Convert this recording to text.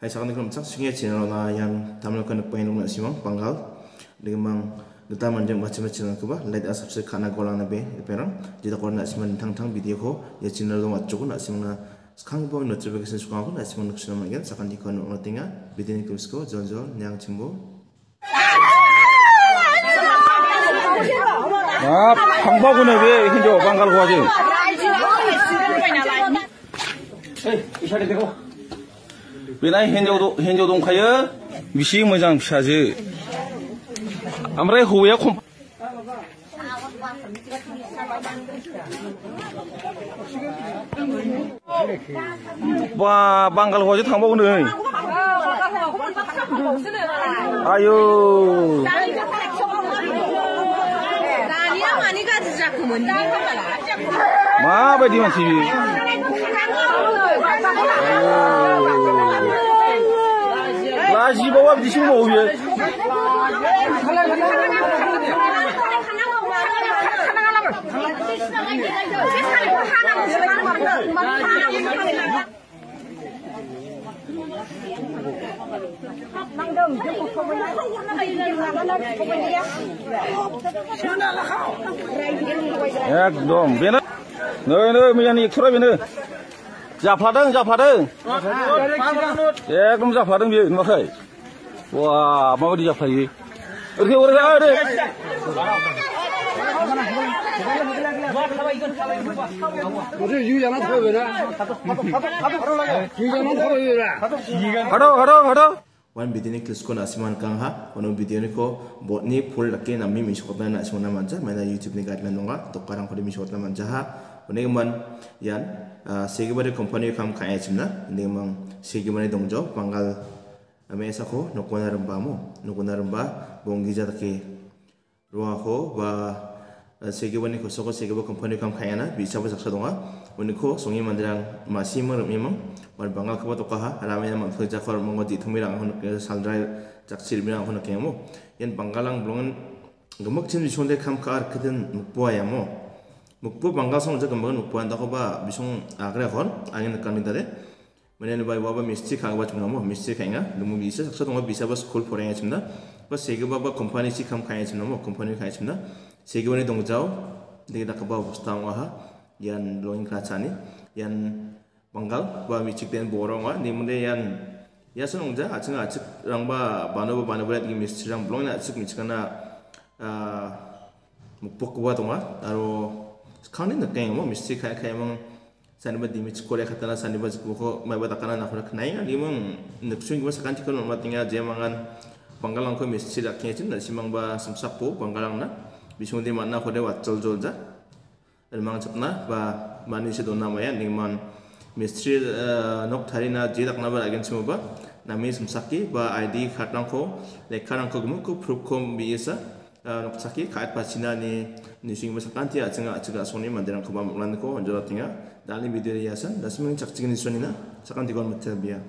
hai sakani kram sak singe channel na yang tamil kan pain na simang panggal dengan kita manjang macam macam kuba like as subscribe kana gola na be perang jita korna siman tang tang video ko ya channel lo macu na simang na sekarang bawa notification suka aku na simang nak sinama gen sakan di kono na tinga bidini kulis ko jol jol nyang cimbo 아, 방바구네 왜 hinjo 방갈 고하지? 에이, 이 자리 대고. बेना हिन्जाव दंखायो बिसि मोजां फिसाजो ओमफ्राय हौवाया खम बा बांगाल हौवाजों थांबावो नै आयौ दानिया मानि गाज्रि जाखोमोन माबायदि मानसि बियो लाजिबावा बिदिसो बुंबावो बियो एकदम बेनो नै नै मैयानि एक्टरा बेनो जाफ्लादों जाफ्लादों एकदम जाफ्लादों बेयो नुवाखै वा माबायदि जाफ्लायो ओरै ओरै ओरै हादौ हादौ हादौ wan video ni klis ko na asiman kang ha kono video ni ko bot ni full laki na mi misok na na asiman manja mana youtube ni guideline nonga to karang ko misok na manja ha one man yan segi bare company kam kaya chimna ne mang segi bare dongjo mesa ko nakuha na rin ba mo? Nakuha na rin ba buong gija taki? Ruha ko ba 세계 원이 거서고 세계 보 컴퍼니 컴 카야나 비사보 작사동아 원이코 송이 만드랑 마시머 미망 원 방가 그바 똑하하 라메야 만서 자커 몽고 디톰이랑 혼게 살드라이 작실미랑 혼게 뭐 옌, 방가랑 블롱은 그먹친 비손데 캄카 그든 묵보아야 뭐 묵보 방가 성적 금방은 묵보한다고 봐 미송 아 그래 건 아니는 간이다래 ba school poreng chimna ba sege baba company si kam khai chimna mo company khai chimna sege bani dongjao de da ka ba bosta ha yan loin krachani yan banggal ba mi chik den borong wa ni munde yan ya san ongja aching achik rang ba bano ba bano ba mi mistri rang blong na achik mi chikana a mukpok wa tonga aro khani na keng mo mistri khai khai mong sani ba dimi chikore khatana sani ba chikko ko mai ba takana na khora khnai nga limong nupsung ba sakan chikon ma tinga je mangan banggal ang ko mistri rakhe chin na simang ba samsak po banggal ang na. Bisung di mana khode wa chol jol ja. Mang chapna ba mani se donna maya ningman mistri nok thari na je dakna ba again chimo ba. Nami sumsaki ba id rang ko lekha rang ko gumu ko proof ko biasa nukchaki kait pa china ni nishingi masa tanti a chinga chiga soni mandiran kubam ulan ko onjora tinga dali bidiri yasan dasming chak chigin sonina sakan digon matabia